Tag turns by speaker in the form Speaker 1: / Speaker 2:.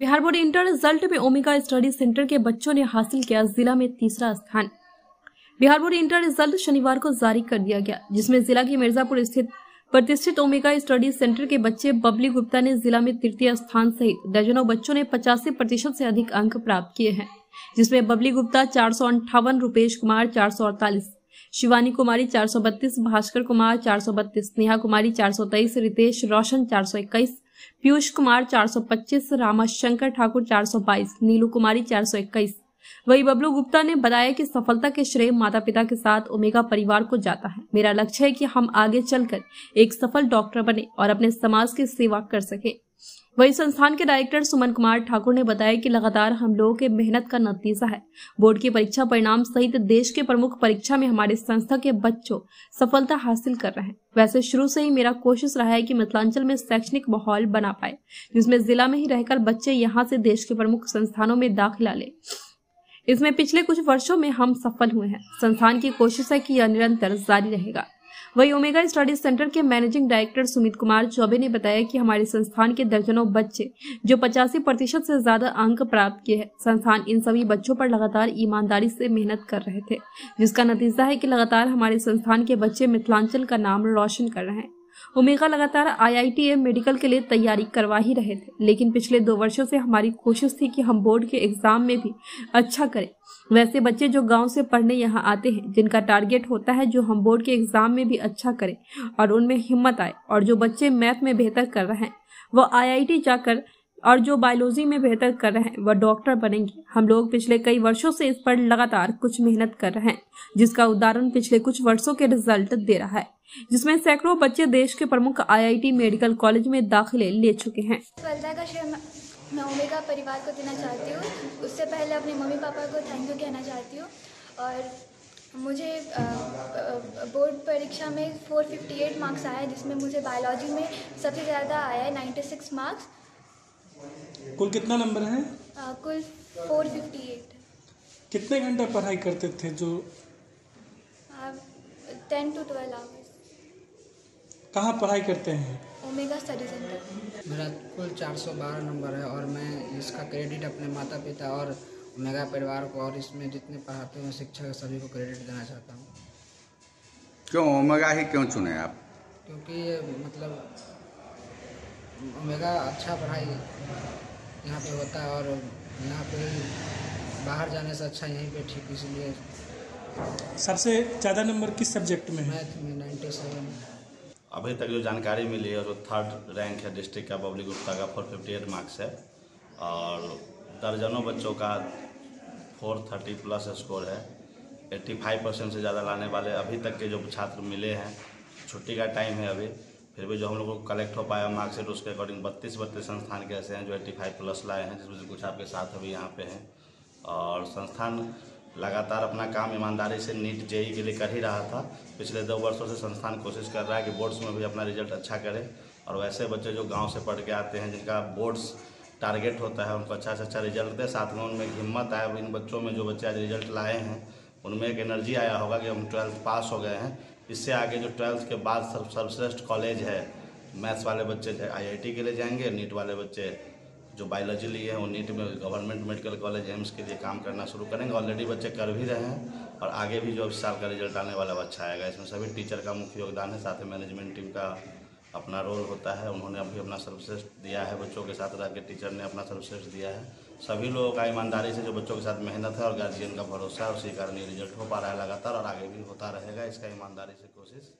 Speaker 1: Bihar board inter result में Omega study centre के बच्चों ने हासिल किया जिला में तीसरा स्थान। बिहार बोर्ड इंटर रिज़ल्ट शनिवार को जारी कर दिया गया, जिसमें जिला की मिर्जापुर स्थित प्रतिष्ठित ओमेगा स्टडी सेंटर के बच्चे बबली गुप्ता ने जिला में तृतीय स्थान सहित दर्जनों बच्चों ने पचासी प्रतिशत से अधिक अंक प्राप्त किए हैं, जिसमें बबली गुप्ता चार सौ अंठावन, रूपेश कुमार चार सौ अड़तालीस, शिवानी कुमारी चार सौ बत्तीस, भास्कर कुमार चार सौ बत्तीस नेहा कुमारी चार सौ तेईस, रितेश रोशन चार सौ इक्कीस पीयूष कुमार 425, रामाशंकर ठाकुर 422, नीलू कुमारी 421। वही बबलू गुप्ता ने बताया कि सफलता के श्रेय माता पिता के साथ ओमेगा परिवार को जाता है मेरा लक्ष्य है कि हम आगे चलकर एक सफल डॉक्टर बने और अपने समाज की सेवा कर सके वही संस्थान के डायरेक्टर सुमन कुमार ठाकुर ने बताया कि लगातार हम लोगों के मेहनत का नतीजा है। बोर्ड की परीक्षा परिणाम सहित देश के प्रमुख परीक्षा में हमारे संस्था के बच्चों सफलता हासिल कर रहे हैं। वैसे शुरू से ही मेरा कोशिश रहा है कि मिथिलांचल में शैक्षणिक माहौल बना पाए, जिसमें जिला में ही रहकर बच्चे यहाँ से देश के प्रमुख संस्थानों में दाखिला ले। इसमें पिछले कुछ वर्षों में हम सफल हुए हैं। संस्थान की कोशिश है कि यह निरंतर जारी रहेगा। वही ओमेगा स्टडी सेंटर के मैनेजिंग डायरेक्टर सुमित कुमार चौबे ने बताया कि हमारे संस्थान के दर्जनों बच्चे, जो पचासी प्रतिशत से ज़्यादा अंक प्राप्त किए हैं, संस्थान इन सभी बच्चों पर लगातार ईमानदारी से मेहनत कर रहे थे, जिसका नतीजा है कि लगातार हमारे संस्थान के बच्चे मिथिलांचल का नाम रोशन कर रहे हैं। ओमेगा लगातार आईआईटी मेडिकल के लिए तैयारी करवा ही रहे थे, लेकिन पिछले दो वर्षों से हमारी कोशिश थी कि हम बोर्ड के एग्ज़ाम में भी अच्छा करें। वैसे बच्चे जो गाँव से पढ़ने यहाँ आते हैं, जिनका टारगेट होता है जो हम बोर्ड के एग्ज़ाम में भी अच्छा करें और उनमें हिम्मत आए और जो बच्चे मैथ में बेहतर कर रहे हैं वो आईआईटी जाकर और जो बायोलॉजी में बेहतर कर रहे हैं, वह डॉक्टर बनेंगे। हम लोग पिछले कई वर्षों से इस पर लगातार कुछ मेहनत कर रहे हैं, जिसका उदाहरण पिछले कुछ वर्षों के रिज़ल्ट दे रहा है, जिसमें सैकड़ों बच्चे देश के प्रमुख आईआईटी मेडिकल कॉलेज में दाखिले ले चुके हैं।
Speaker 2: परिवार को देना चाहती हूँ। उससे पहले अपने मम्मी पापा को थैंक यू कहना चाहती हूँ। और मुझे बोर्ड परीक्षा में 458 मार्क्स आया जिसमें मुझे बायोलॉजी में सबसे ज़्यादा आया है 96 मार्क्स
Speaker 3: कुल कितना नंबर है?
Speaker 2: आ, कुल 458
Speaker 3: कितने घंटे पढ़ाई करते थे जो
Speaker 2: टेन टू ट्वेल्व आवर्स
Speaker 3: कहाँ पढ़ाई करते हैं?
Speaker 2: ओमेगा स्टडी सेंटर
Speaker 4: मेरा कुल 412 नंबर है और मैं इसका क्रेडिट अपने माता पिता और ओमेगा परिवार को और इसमें जितने पढ़ाते हैं शिक्षक सभी को क्रेडिट देना चाहता हूँ।
Speaker 5: क्यों ओमेगा ही क्यों चुने आप?
Speaker 4: क्योंकि मतलब ओमेगा अच्छा पढ़ाई यहाँ पे होता है और यहाँ पे बाहर जाने से अच्छा यहीं पे ठीक इसलिए
Speaker 3: सबसे ज़्यादा नंबर किस सब्जेक्ट में है?
Speaker 4: मैथ में नाइन्टी सेवन।
Speaker 6: अभी तक जो जानकारी मिली है वो थर्ड रैंक है डिस्ट्रिक्ट का पब्लिक गुप्ता का फोर फिफ्टी एट मार्क्स है। और दर्जनों बच्चों का फोर थर्टी प्लस स्कोर है। एट्टी फाइव परसेंट से ज़्यादा लाने वाले अभी तक के जो छात्र मिले हैं छुट्टी का टाइम है अभी। फिर भी जो हम लोग को कलेक्ट हो पाया मार्कशीट उसके अकॉर्डिंग बत्तीस बत्तीस संस्थान के ऐसे हैं जो एट्टी फाइव प्लस लाए हैं, जिसमें से कुछ आपके साथ अभी यहाँ पे हैं। और संस्थान लगातार अपना काम ईमानदारी से नीट जेई के लिए कर ही रहा था। पिछले दो वर्षों से संस्थान कोशिश कर रहा है कि बोर्ड्स में भी अपना रिज़ल्ट अच्छा करे। और वैसे बच्चे जो गाँव से पढ़ के आते हैं, जिनका बोर्ड्स टारगेट होता है, उनको अच्छा से अच्छा रिज़ल्ट दे। साथ में उनमें हिम्मत आए इन बच्चों में जो बच्चे आज रिज़ल्ट लाए हैं, उनमें एक एनर्जी आया होगा कि हम ट्वेल्थ पास हो गए हैं। इससे आगे जो ट्वेल्थ के बाद सर्व सर्वश्रेष्ठ कॉलेज है, मैथ्स वाले बच्चे आई के लिए जाएँगे, नीट वाले बच्चे जो बायोलॉजी लिए हैं, वो नीट में गवर्नमेंट मेडिकल कॉलेज एम्स के लिए काम करना शुरू करेंगे। ऑलरेडी बच्चे कर भी रहे हैं और आगे भी जो इस साल का रिज़ल्ट आने वाला वो अच्छा आएगा। इसमें सभी टीचर का मुख्य योगदान है, साथ ही मैनेजमेंट टीम का अपना रोल होता है। उन्होंने अभी अपना सर्वश्रेष्ठ दिया है, बच्चों के साथ रह टीचर ने अपना सर्वश्रेष्ठ दिया है। सभी लोगों का ईमानदारी से जो बच्चों के साथ मेहनत है और गार्जियन का भरोसा है, उसी कारण ये रिज़ल्ट हो पा रहा है लगातार और आगे भी होता रहेगा। इसका ईमानदारी से कोशिश